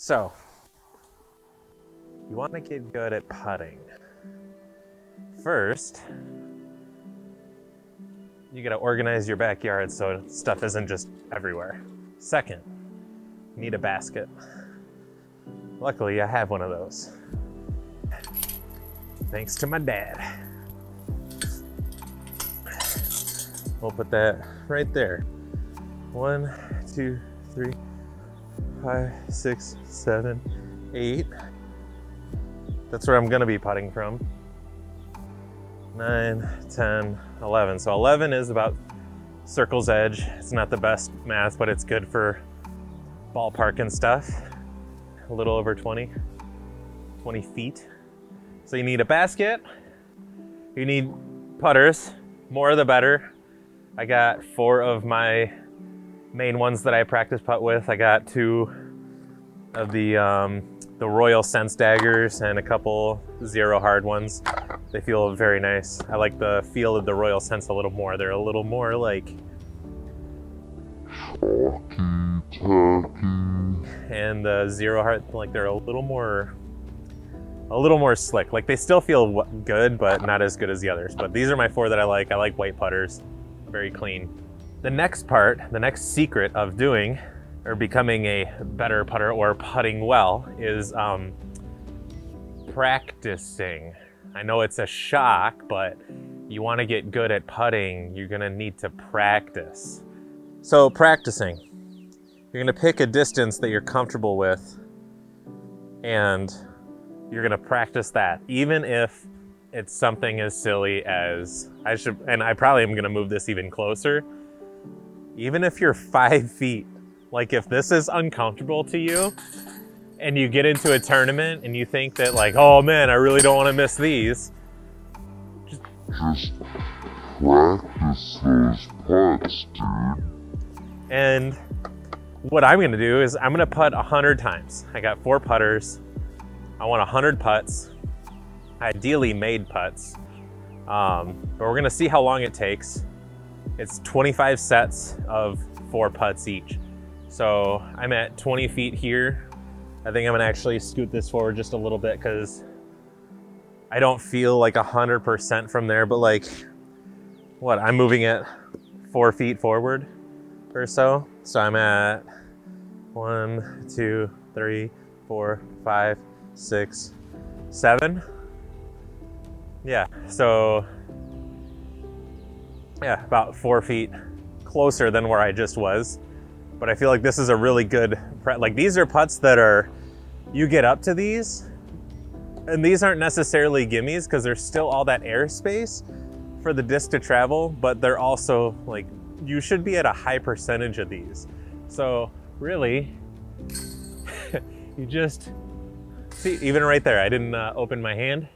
So, you want to get good at putting. First, you got to organize your backyard so stuff isn't just everywhere. Second, you need a basket. Luckily, I have one of those. Thanks to my dad. We'll put that right there. One, two, three, five, six, seven, eight. That's where I'm gonna be putting from. Nine, 10, 11. So 11 is about circle's edge. It's not the best math, but it's good for ballpark and stuff. A little over 20, 20 feet. So you need a basket. You need putters, more the better. I got four of my main ones that I practice putt with. I got two of the um, the Royal Sense daggers and a couple zero hard ones. They feel very nice. I like the feel of the Royal Sense a little more. They're a little more like and the zero hard like they're a little more a little more slick. Like they still feel good, but not as good as the others. But these are my four that I like. I like white putters, very clean. The next part, the next secret of doing or becoming a better putter or putting well is um, practicing. I know it's a shock, but you want to get good at putting, you're going to need to practice. So, practicing. You're going to pick a distance that you're comfortable with and you're going to practice that, even if it's something as silly as I should, and I probably am going to move this even closer even if you're five feet, like if this is uncomfortable to you and you get into a tournament and you think that like, oh man, I really don't want to miss these. Just, just practice those putts, dude. And what I'm gonna do is I'm gonna putt a hundred times. I got four putters. I want a hundred putts, ideally made putts. Um, but we're gonna see how long it takes. It's 25 sets of four putts each. So I'm at 20 feet here. I think I'm gonna actually scoot this forward just a little bit because I don't feel like 100% from there, but like, what, I'm moving it four feet forward or so. So I'm at one, two, three, four, five, six, seven. Yeah, so yeah, about four feet closer than where I just was. But I feel like this is a really good, like these are putts that are, you get up to these and these aren't necessarily gimmies because there's still all that airspace for the disc to travel, but they're also like, you should be at a high percentage of these. So really, you just, see, even right there, I didn't uh, open my hand.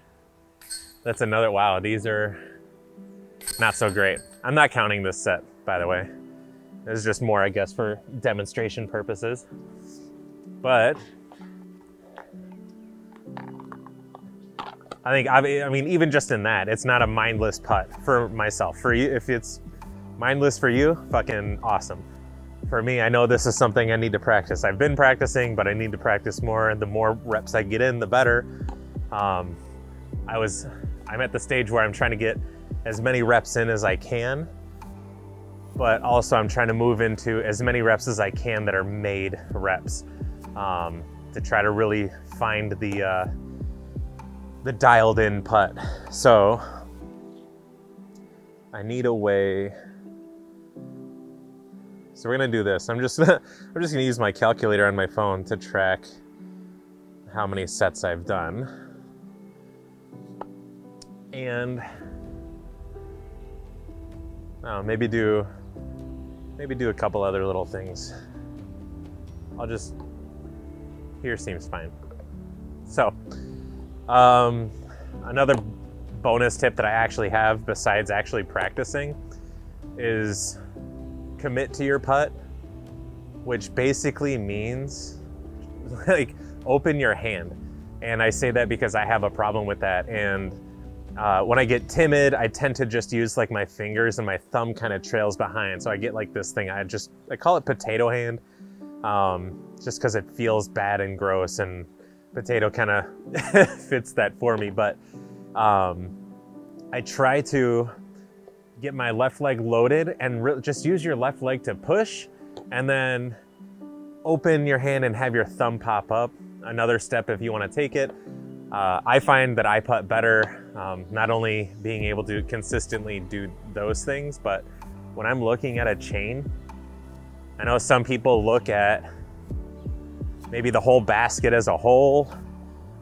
That's another, wow, these are not so great. I'm not counting this set, by the way. This is just more, I guess, for demonstration purposes. But I think, I mean, even just in that, it's not a mindless putt for myself. For you, if it's mindless for you, fucking awesome. For me, I know this is something I need to practice. I've been practicing, but I need to practice more. And the more reps I get in, the better. Um, I was, I'm at the stage where I'm trying to get as many reps in as I can, but also I'm trying to move into as many reps as I can that are made reps um, to try to really find the uh, the dialed in putt. So I need a way. So we're gonna do this. I'm just I'm just gonna use my calculator on my phone to track how many sets I've done. And Oh, maybe do maybe do a couple other little things. I'll just here seems fine. So, um, another bonus tip that I actually have besides actually practicing is commit to your putt, which basically means like open your hand. And I say that because I have a problem with that and uh, when I get timid, I tend to just use like my fingers and my thumb kind of trails behind. So I get like this thing, I just, I call it potato hand. um, just because it feels bad and gross, and potato kind of fits that for me. But um, I try to get my left leg loaded and just use your left leg to push, and then open your hand and have your thumb pop up. Another step if you want to take it. Uh, I find that I putt better, um, not only being able to consistently do those things, but when I'm looking at a chain, I know some people look at maybe the whole basket as a whole.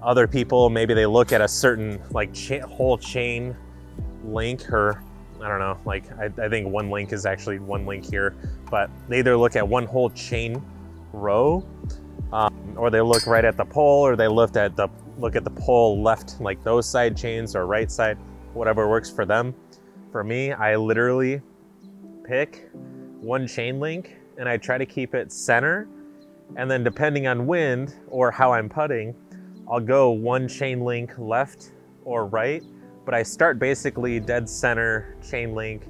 Other people, maybe they look at a certain like cha- whole chain link or I don't know, like I, I think one link is actually one link here, but they either look at one whole chain row um, or they look right at the pole or they look at the look at the pole left like those side chains or right side whatever works for them for me i literally pick one chain link and i try to keep it center and then depending on wind or how i'm putting i'll go one chain link left or right but i start basically dead center chain link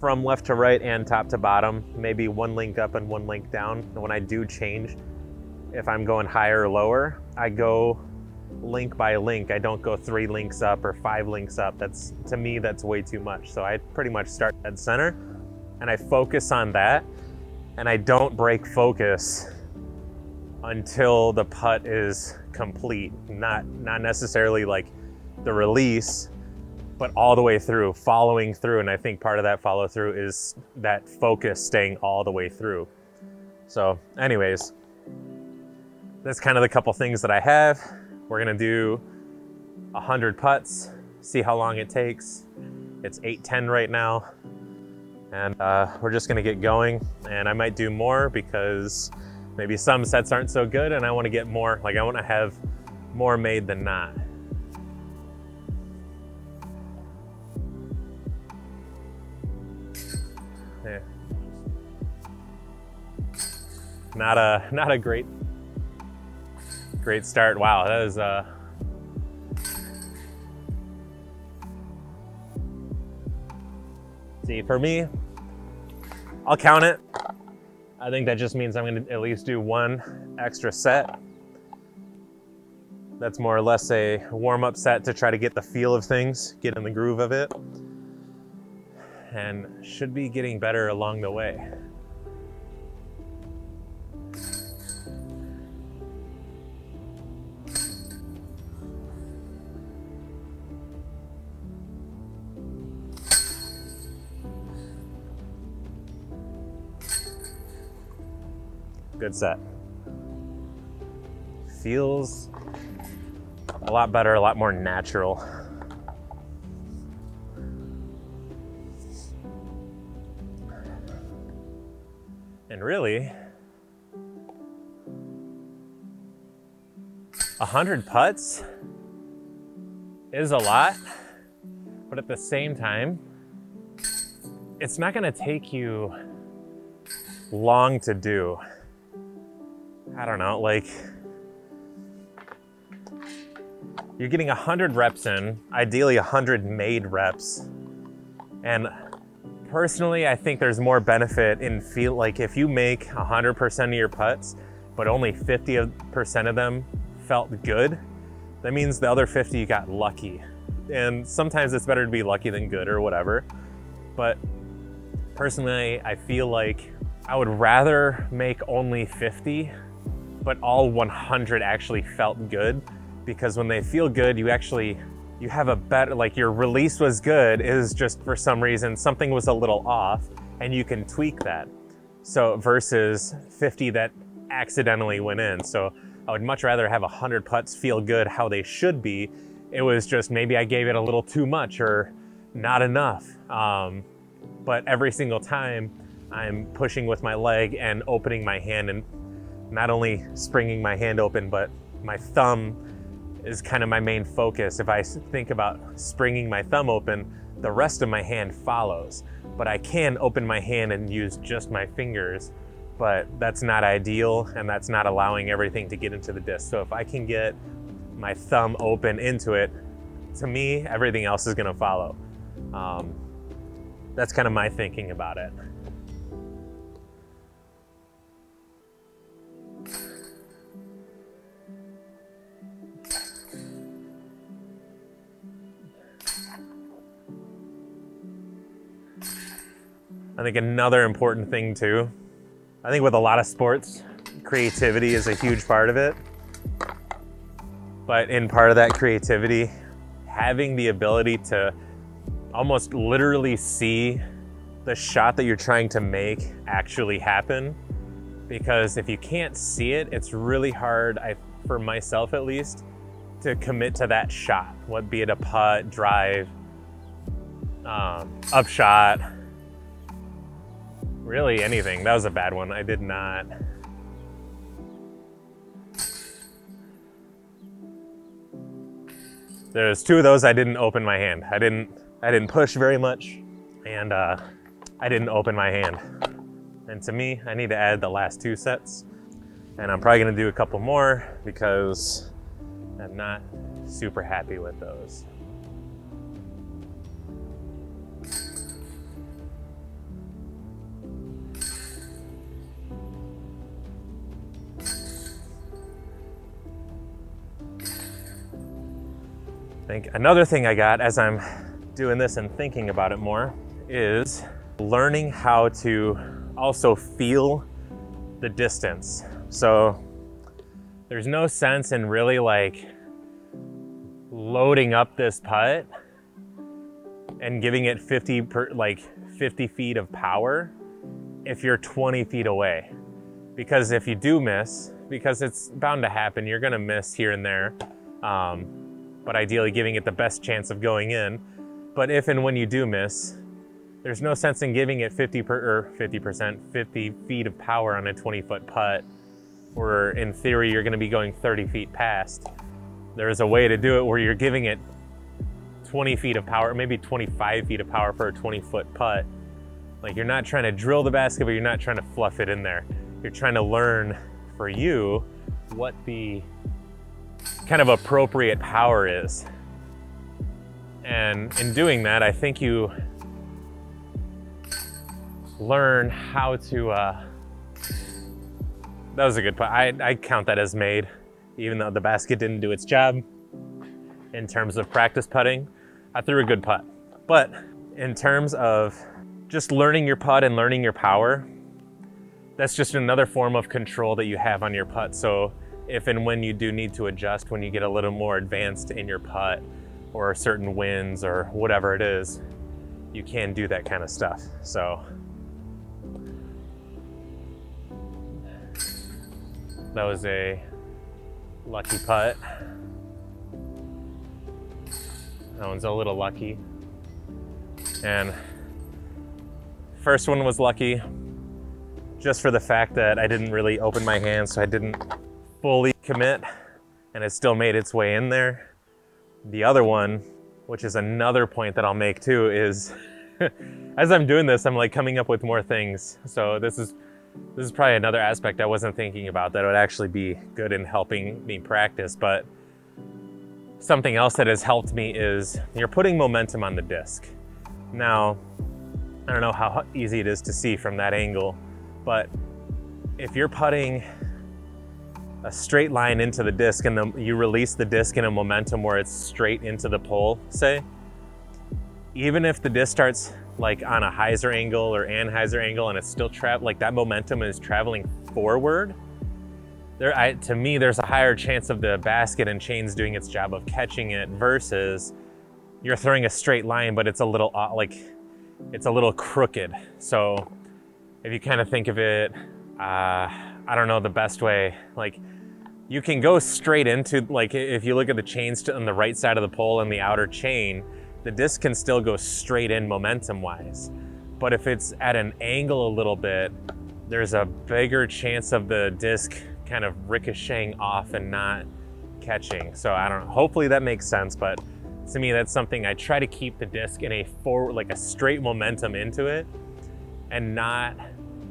from left to right and top to bottom, maybe one link up and one link down. And when I do change, if I'm going higher or lower, I go link by link. I don't go three links up or five links up. That's to me, that's way too much. So I pretty much start at center and I focus on that and I don't break focus until the putt is complete. Not not necessarily like the release, but all the way through, following through. And I think part of that follow through is that focus staying all the way through. So, anyways, that's kind of the couple things that I have. We're gonna do 100 putts, see how long it takes. It's 8.10 right now. And uh, we're just gonna get going. And I might do more because maybe some sets aren't so good and I wanna get more, like I wanna have more made than not. Yeah. Not a not a great great start. Wow, that is uh See, for me, I'll count it. I think that just means I'm gonna at least do one extra set. That's more or less a warm-up set to try to get the feel of things, get in the groove of it and should be getting better along the way. Good set. Feels a lot better, a lot more natural. And really, a hundred putts is a lot, but at the same time, it's not gonna take you long to do. I don't know, like you're getting 100 reps in, ideally 100 made reps. And personally, I think there's more benefit in feel like if you make 100% of your putts, but only 50% of them felt good, that means the other 50 you got lucky. And sometimes it's better to be lucky than good or whatever. But personally, I feel like I would rather make only 50, but all 100 actually felt good because when they feel good, you actually you have a better, like your release was good, is just for some reason something was a little off and you can tweak that. So versus 50 that accidentally went in. So I would much rather have 100 putts feel good how they should be. It was just maybe I gave it a little too much or not enough. Um, but every single time I'm pushing with my leg and opening my hand and not only springing my hand open, but my thumb is kind of my main focus. If I think about springing my thumb open, the rest of my hand follows. But I can open my hand and use just my fingers, but that's not ideal and that's not allowing everything to get into the disc. So if I can get my thumb open into it, to me, everything else is gonna follow. Um, that's kind of my thinking about it. I think another important thing too, I think with a lot of sports, creativity is a huge part of it. But in part of that creativity, having the ability to almost literally see the shot that you're trying to make actually happen. Because if you can't see it, it's really hard, I, for myself at least, to commit to that shot, what be it a putt, drive, um, upshot, really anything. That was a bad one. I did not. There's two of those I didn't open my hand. I didn't I didn't push very much and uh, I didn't open my hand. And to me, I need to add the last two sets. And I'm probably gonna do a couple more because I'm not super happy with those. I think another thing I got as I'm doing this and thinking about it more is learning how to also feel the distance. So there's no sense in really like loading up this putt and giving it 50 per, like 50 feet of power if you're 20 feet away. Because if you do miss, because it's bound to happen, you're gonna miss here and there. Um, but ideally giving it the best chance of going in. But if and when you do miss, there's no sense in giving it 50 per, or 50%, 50 feet of power on a 20 foot putt, where in theory, you're gonna be going 30 feet past. There's a way to do it where you're giving it 20 feet of power, maybe 25 feet of power for a 20 foot putt. Like you're not trying to drill the basket, but you're not trying to fluff it in there. You're trying to learn for you what the kind of appropriate power is. And in doing that, I think you learn how to. Uh, that was a good putt. I, I count that as made, even though the basket didn't do its job in terms of practice putting. I threw a good putt. But in terms of just learning your putt and learning your power, that's just another form of control that you have on your putt. So if and when you do need to adjust when you get a little more advanced in your putt or certain winds or whatever it is, you can do that kind of stuff. So that was a lucky putt. That one's a little lucky. And first one was lucky just for the fact that I didn't really open my hand, so I didn't fully commit and it still made its way in there. The other one, which is another point that I'll make too, is as I'm doing this, I'm like coming up with more things. So this is this is probably another aspect I wasn't thinking about that would actually be good in helping me practice. But something else that has helped me is you're putting momentum on the disc. Now, I don't know how easy it is to see from that angle, but if you're putting a straight line into the disc and then you release the disc in a momentum where it's straight into the pole, say, even if the disc starts like on a hyzer angle or an anhyzer angle and it's still trapped, like that momentum is traveling forward, there, I, to me, there's a higher chance of the basket and chains doing its job of catching it versus you're throwing a straight line, but it's a little like, it's a little crooked. So if you kind of think of it, uh, I don't know the best way, like you can go straight into, like if you look at the chains on the right side of the pole and the outer chain, the disc can still go straight in momentum wise. But if it's at an angle a little bit, there's a bigger chance of the disc kind of ricocheting off and not catching. So I don't know, hopefully that makes sense, but to me that's something I try to keep the disc in a forward, like a straight momentum into it and not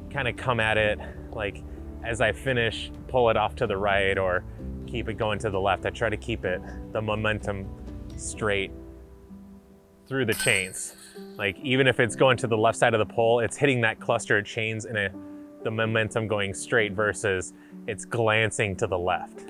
kind of come at it like as I finish, pull it off to the right or keep it going to the left. I try to keep it, the momentum straight through the chains. Like even if it's going to the left side of the pole, it's hitting that cluster of chains and the momentum going straight versus it's glancing to the left.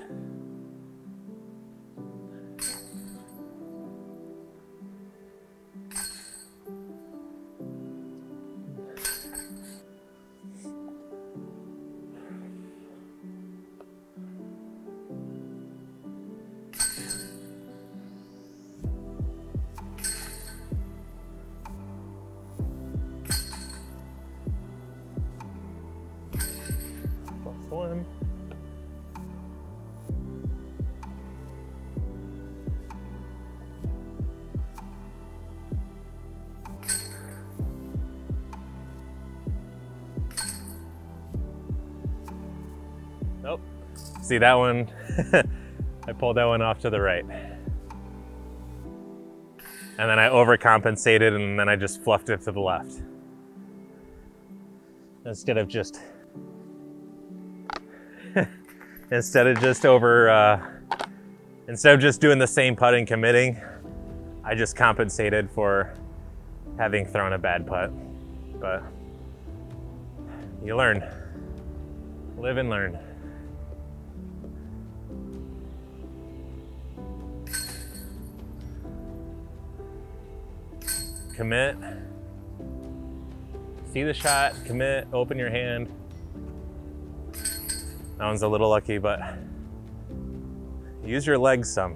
See that one? I pulled that one off to the right. And then I overcompensated and then I just fluffed it to the left. Instead of just instead of just over uh, instead of just doing the same putt and committing, I just compensated for having thrown a bad putt. But you learn. Live and learn. Commit. See the shot, commit, open your hand. That one's a little lucky, but use your legs some.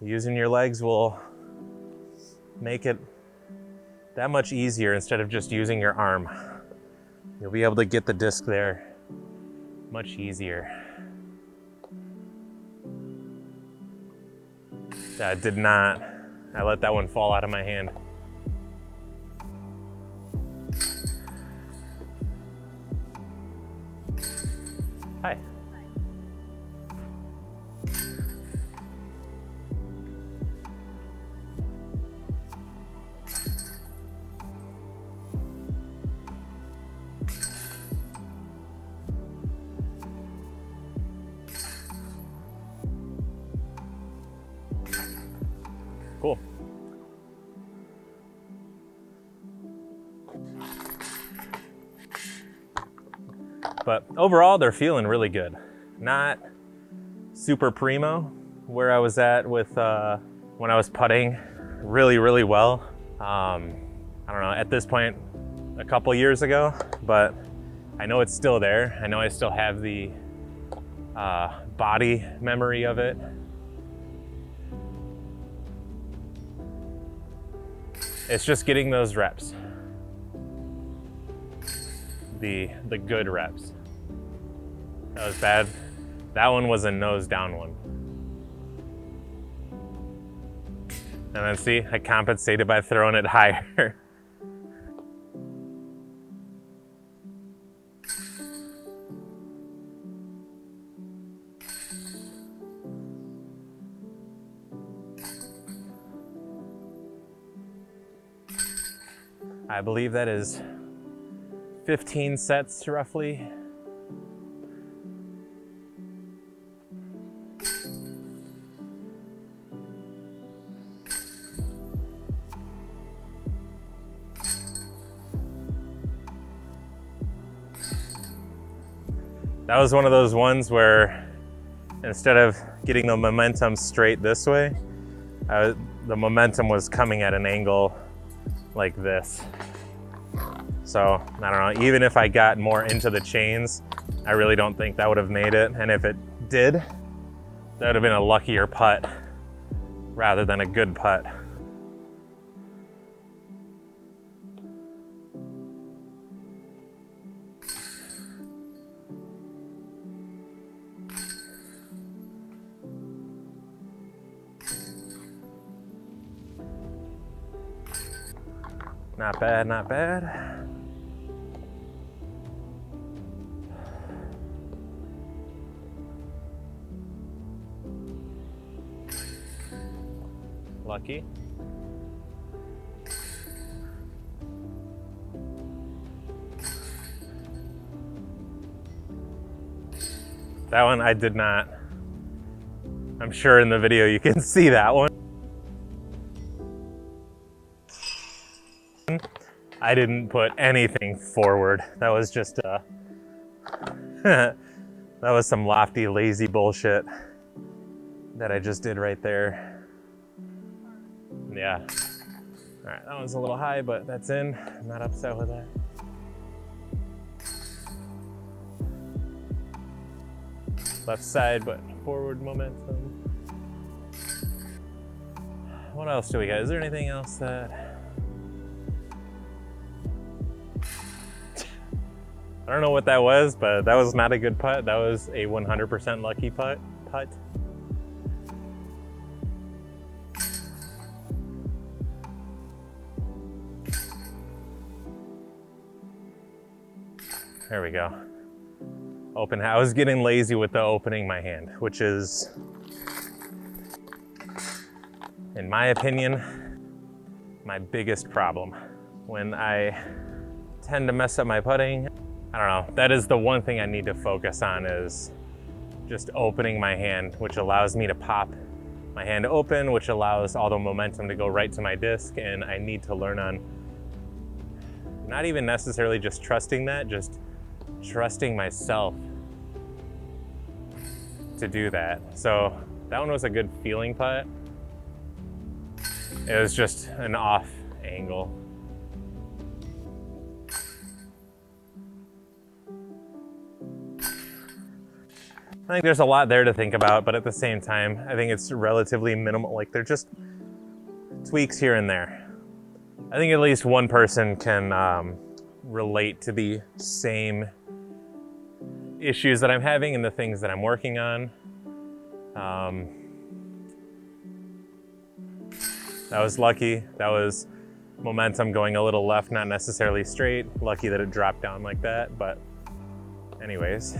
Using your legs will make it that much easier instead of just using your arm. You'll be able to get the disc there much easier. That did not, I let that one fall out of my hand. Hi. Overall, they're feeling really good. Not super primo where I was at with uh, when I was putting really, really well. Um, I don't know, at this point, a couple years ago, but I know it's still there. I know I still have the uh, body memory of it. It's just getting those reps. The the good reps. That was bad. That one was a nose down one. And then see, I compensated by throwing it higher. I believe that is 15 sets roughly. That was one of those ones where instead of getting the momentum straight this way, the momentum was coming at an angle like this. So I don't know, even if I got more into the chains, I really don't think that would have made it. And if it did, that would have been a luckier putt rather than a good putt. Not bad, not bad. Lucky. That one I did not. I'm sure in the video you can see that one. I didn't put anything forward. That was just uh, that was some lofty, lazy bullshit that I just did right there. Yeah. All right, that one's a little high, but that's in. I'm not upset with that. Left side, but forward momentum. What else do we got? Is there anything else that don't know what that was, but that was not a good putt. That was a 100% lucky putt. putt. There we go. Open. I was getting lazy with the opening my hand, which is, in my opinion, my biggest problem. When I tend to mess up my putting, I don't know. That is the one thing I need to focus on is just opening my hand, which allows me to pop my hand open, which allows all the momentum to go right to my disc. And I need to learn on not even necessarily just trusting that, just trusting myself to do that. So that one was a good feeling putt. It was just an off angle. I think there's a lot there to think about, but at the same time, I think it's relatively minimal. Like they're just tweaks here and there. I think at least one person can um, relate to the same issues that I'm having and the things that I'm working on. Um, that was lucky. That was momentum going a little left, not necessarily straight. Lucky that it dropped down like that, but anyways.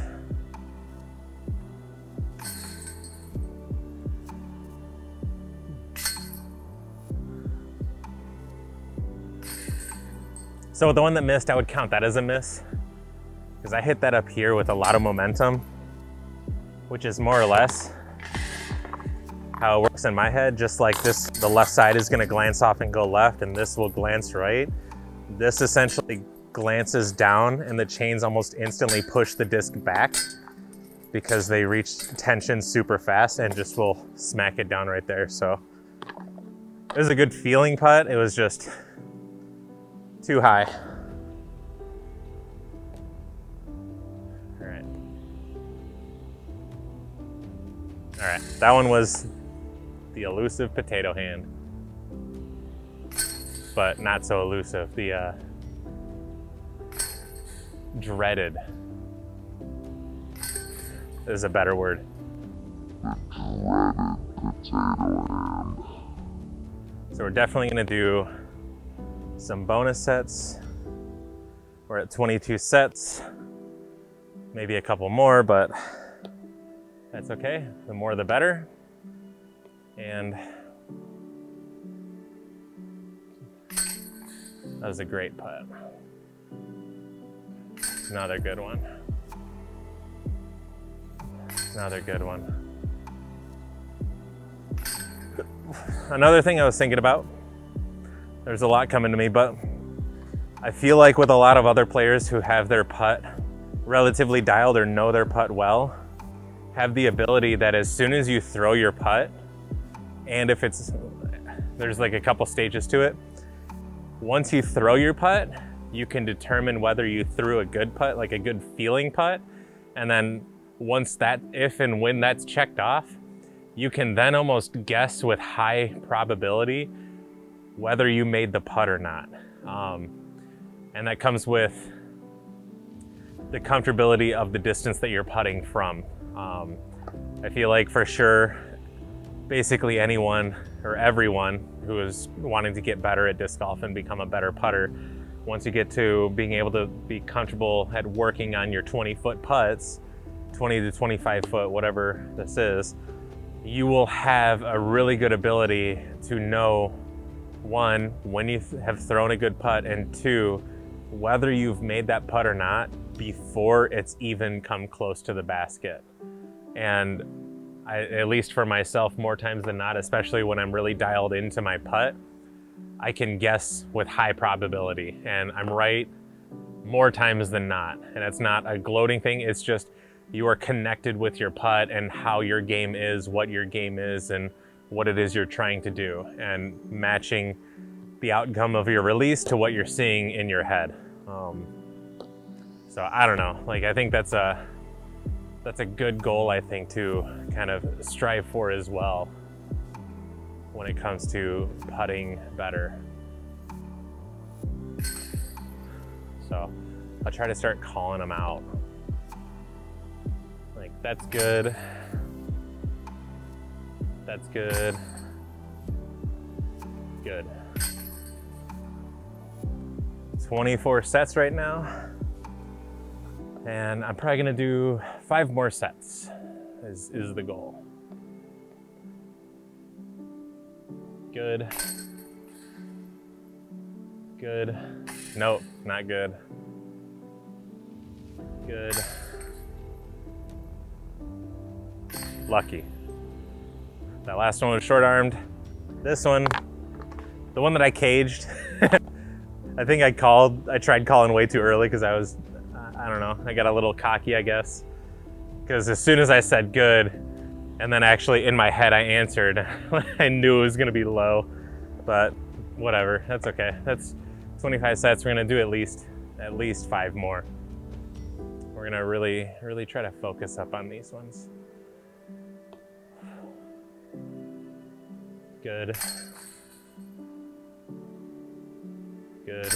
So the one that missed, I would count that as a miss because I hit that up here with a lot of momentum, which is more or less how it works in my head. Just like this, the left side is gonna glance off and go left and this will glance right. This essentially glances down and the chains almost instantly push the disc back because they reach tension super fast and just will smack it down right there. So it was a good feeling putt. It was just too high. All right, Alright, that one was the elusive potato hand, but not so elusive. The uh, dreaded is a better word. So we're definitely gonna do some bonus sets. We're at 22 sets, maybe a couple more, but that's okay. The more the better. And that was a great putt. Another good one. Another good one. Another thing I was thinking about, there's a lot coming to me, but I feel like with a lot of other players who have their putt relatively dialed or know their putt well, have the ability that as soon as you throw your putt, and if it's, there's like a couple stages to it, once you throw your putt, you can determine whether you threw a good putt, like a good feeling putt. And then once that, if and when that's checked off, you can then almost guess with high probability whether you made the putt or not. Um, and that comes with the comfortability of the distance that you're putting from. Um, I feel like for sure, basically anyone or everyone who is wanting to get better at disc golf and become a better putter, once you get to being able to be comfortable at working on your 20 foot putts, 20 to 25 foot, whatever this is, you will have a really good ability to know one, when you have thrown a good putt, and two, whether you've made that putt or not before it's even come close to the basket. And I, at least for myself, more times than not, especially when I'm really dialed into my putt, I can guess with high probability. And I'm right more times than not. And it's not a gloating thing, it's just you are connected with your putt and how your game is, what your game is, and what it is you're trying to do, and matching the outcome of your release to what you're seeing in your head. Um, so I don't know, like I think that's a that's a good goal, I think, to kind of strive for as well when it comes to putting better. So I'll try to start calling them out. Like, that's good. That's good. Good. 24 sets right now. And I'm probably gonna do five more sets is, is the goal. Good. Good. Nope, not good. Good. Lucky. That last one was short armed. This one, the one that I caged, I think I called, I tried calling way too early because I was, I don't know, I got a little cocky, I guess. Because as soon as I said good, and then actually in my head I answered, I knew it was gonna be low, but whatever, that's okay. That's 25 sets, we're gonna do at least, at least five more. We're gonna really, really try to focus up on these ones. Good. Good.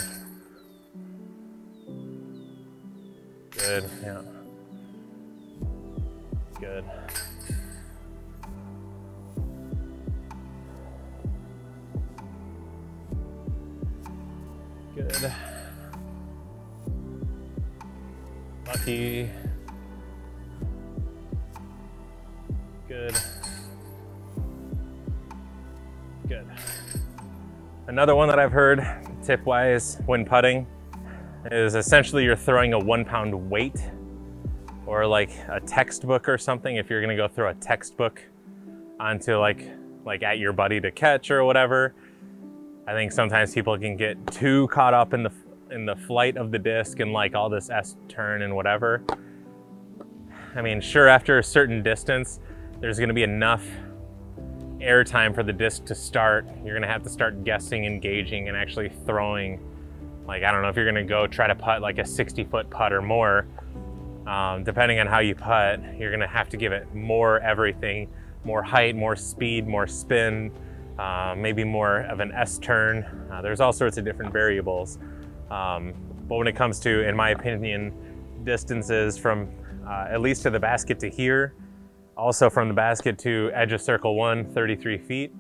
Good, yeah. Good. Good. Lucky. Good. Another one that I've heard tip wise when putting is essentially you're throwing a one pound weight or like a textbook or something. If you're gonna go throw a textbook onto like, like at your buddy to catch or whatever. I think sometimes people can get too caught up in the, in the flight of the disc and like all this S turn and whatever. I mean, sure, after a certain distance, there's gonna be enough air time for the disc to start, you're gonna have to start guessing, engaging, and actually throwing. Like, I don't know if you're gonna go try to putt like a 60 foot putt or more, um, depending on how you putt, you're gonna have to give it more everything, more height, more speed, more spin, uh, maybe more of an S turn. Uh, there's all sorts of different variables. Um, but when it comes to, in my opinion, distances from uh, at least to the basket to here, also from the basket to edge of circle one, 33 feet,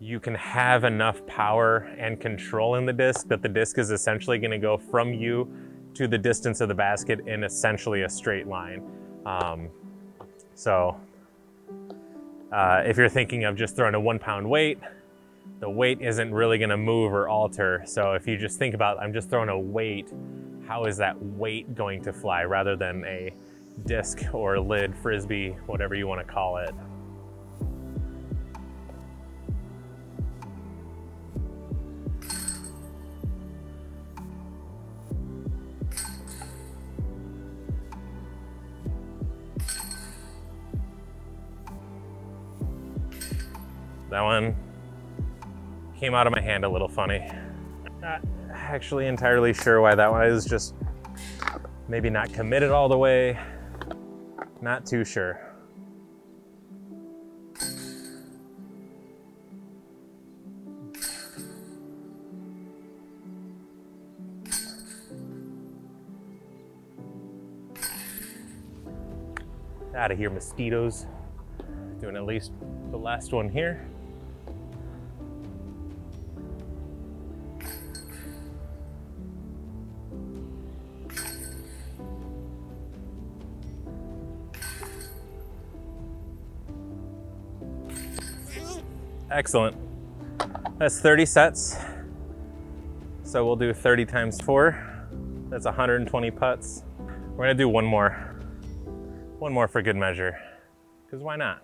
you can have enough power and control in the disc that the disc is essentially gonna go from you to the distance of the basket in essentially a straight line. Um, so uh, if you're thinking of just throwing a one pound weight, the weight isn't really gonna move or alter. So if you just think about, I'm just throwing a weight, how is that weight going to fly rather than a disc or lid, frisbee, whatever you want to call it. That one came out of my hand a little funny. Not actually entirely sure why that one is just maybe not committed all the way. Not too sure. Out of here, mosquitoes. Doing at least the last one here. Excellent. That's 30 sets. So we'll do 30 times four. That's 120 putts. We're gonna do one more. One more for good measure. Because why not?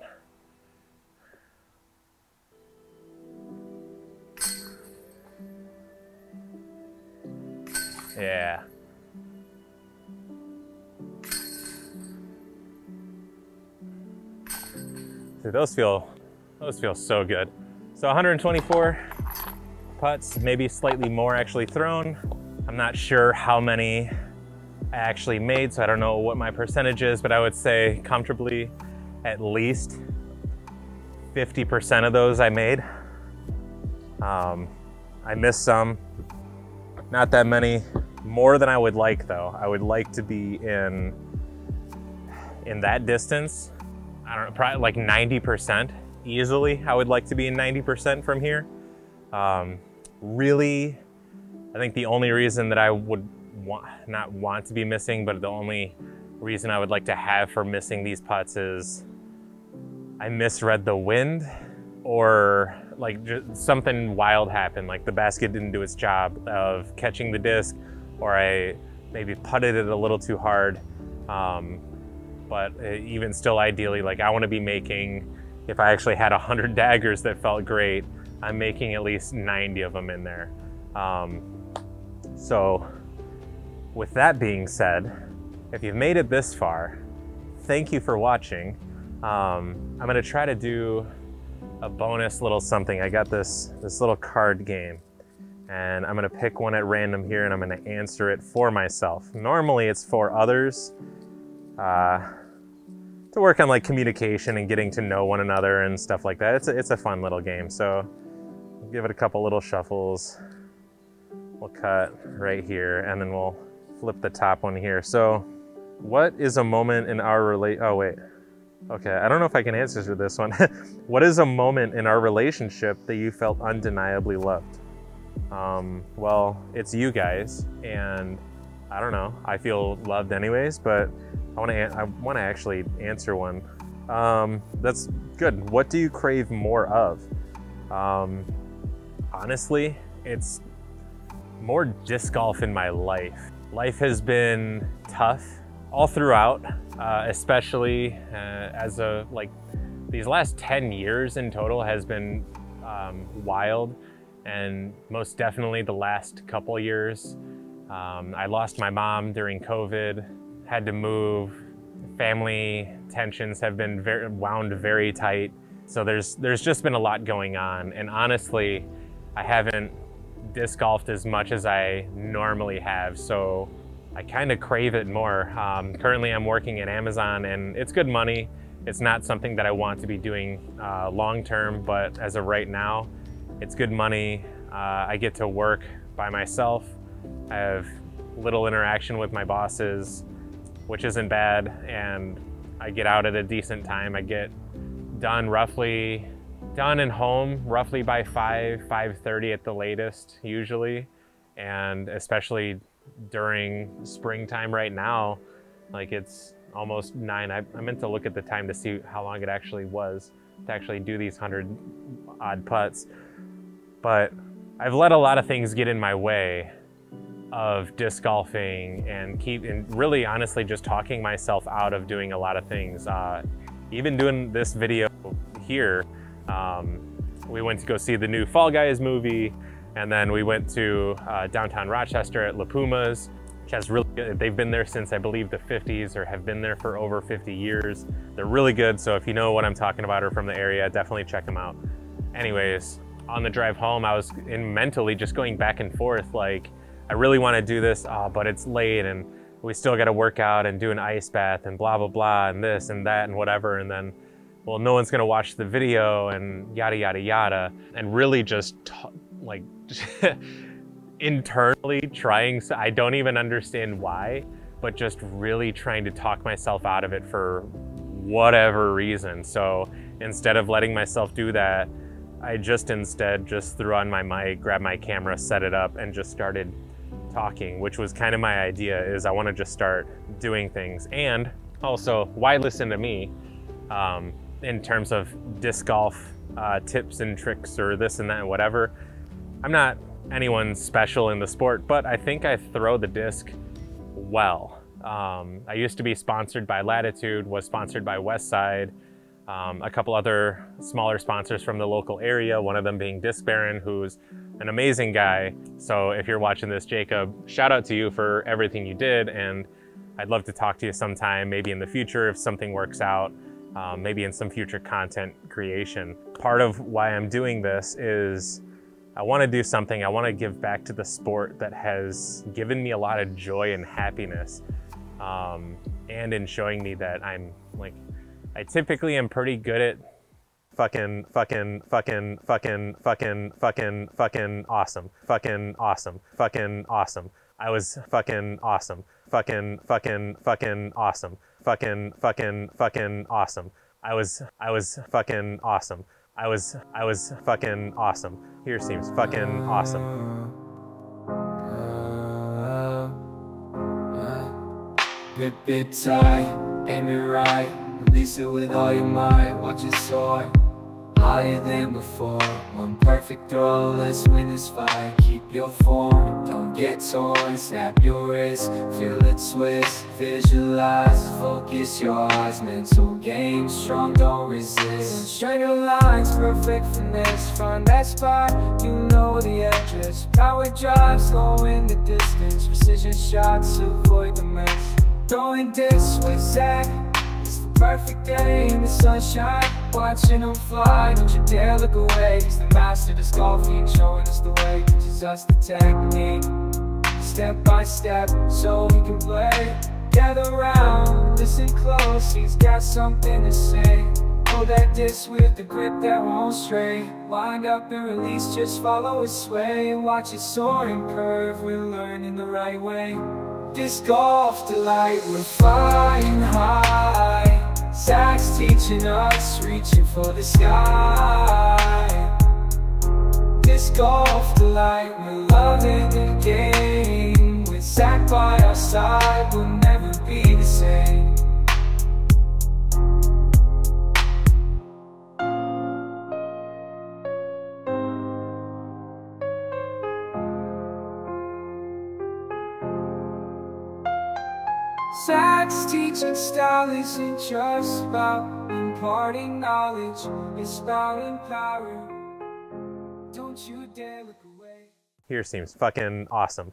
Yeah. Dude, those feel those feel so good. So 124 putts, maybe slightly more actually thrown. I'm not sure how many I actually made, so I don't know what my percentage is, but I would say comfortably at least 50% of those I made. Um, I missed some, not that many, more than I would like though. I would like to be in, in that distance, I don't know, probably like 90% easily. I would like to be in 90% from here. Um, really, I think the only reason that I would not want to be missing, but the only reason I would like to have for missing these putts is I misread the wind or like something wild happened, like the basket didn't do its job of catching the disc, or I maybe putted it a little too hard. Um, but uh, even still, ideally, like I want to be making, if I actually had 100 daggers that felt great, I'm making at least 90 of them in there. Um, so, with that being said, if you've made it this far, thank you for watching. Um, I'm gonna try to do a bonus little something. I got this, this little card game and I'm gonna pick one at random here and I'm gonna answer it for myself. Normally it's for others uh, to work on like communication and getting to know one another and stuff like that. It's a, it's a fun little game. So give it a couple little shuffles. We'll cut right here and then we'll flip the top one here. So what is a moment in our relate, oh wait. Okay, I don't know if I can answer this one. what is a moment in our relationship that you felt undeniably loved? Um, well, it's you guys, and I don't know. I feel loved anyways, but I want to. I want to actually answer one. Um, that's good. What do you crave more of? Um, honestly, it's more disc golf in my life. Life has been tough all throughout, uh, especially uh, as a like these last 10 years in total has been um, wild and most definitely the last couple years. Um, I lost my mom during COVID, had to move. Family tensions have been very, wound very tight. So there's there's just been a lot going on, and honestly, I haven't disc golfed as much as I normally have. So I kind of crave it more. Um, currently, I'm working at Amazon, and it's good money. It's not something that I want to be doing uh, long term, but as of right now, it's good money. Uh, I get to work by myself. I have little interaction with my bosses, which isn't bad. And I get out at a decent time. I get done roughly, done and home roughly by 5, 5.30 at the latest usually. And especially during springtime right now, like it's almost nine. I, I meant to look at the time to see how long it actually was to actually do these 100 odd putts. But I've let a lot of things get in my way of disc golfing and keep and really honestly just talking myself out of doing a lot of things. Uh, even doing this video here, um, we went to go see the new Fall Guys movie, and then we went to uh, downtown Rochester at La Pumas, which has really good, they've been there since I believe the 50s or have been there for over 50 years. They're really good, so if you know what I'm talking about or from the area, definitely check them out. Anyways, on the drive home, I was in mentally just going back and forth like, I really want to do this, oh, but it's late and we still got to work out and do an ice bath and blah, blah, blah, and this and that and whatever. And then, well, no one's going to watch the video and yada, yada, yada. And really just like internally trying, I don't even understand why, but just really trying to talk myself out of it for whatever reason. So instead of letting myself do that, I just instead just threw on my mic, grabbed my camera, set it up, and just started talking, which was kind of my idea is I want to just start doing things. And also, why listen to me um, in terms of disc golf uh, tips and tricks or this and that and whatever. I'm not anyone special in the sport, but I think I throw the disc well. Um, I used to be sponsored by Latitude, was sponsored by Westside, um, a couple other smaller sponsors from the local area, one of them being Disc Baron, who's an amazing guy. So if you're watching this, Jacob, shout out to you for everything you did. And I'd love to talk to you sometime, maybe in the future if something works out, um, maybe in some future content creation. Part of why I'm doing this is I want to do something, I want to give back to the sport that has given me a lot of joy and happiness. Um, and in showing me that I'm like I typically am pretty good at fucking, fucking, fucking, fucking, fucking, fucking, fucking awesome. Fucking awesome. Fucking awesome. I was fucking awesome. Fucking, fucking, fucking awesome. Fucking, fucking, fucking awesome. I was, I was fucking awesome. I was, I was fucking awesome. Here seems fucking awesome. Rip it tight, aim it right Release it with all your might Watch it soar. Higher than before One perfect throw, let's win this fight. Keep your form, don't get torn Snap your wrist, feel it twist. Visualize, focus your eyes. Mental game, strong, don't resist. Straight lines, perfect finesse Find that spot, you know the address Power drives, go in the distance. Precision shots, avoid the mess. Throwing this with Zak Perfect day in the sunshine. Watching them fly, don't you dare look away. He's the master of golfing, showing us the way. Teaches us the technique. Step by step, so we can play Gather round, listen close He's got something to say. Hold that disc with the grip that won't stray. Wind up and release, just follow its sway. Watch it soar and curve, we're learning the right way. Disc golf delight, we're flying high Zak's teaching us, reaching for the sky. Disc golf delight, we're loving the game. With Zak by our side, we'll never be the same Zak's teaching style isn't just about imparting knowledge It's about empowering Don't you dare look away Here seems fucking awesome.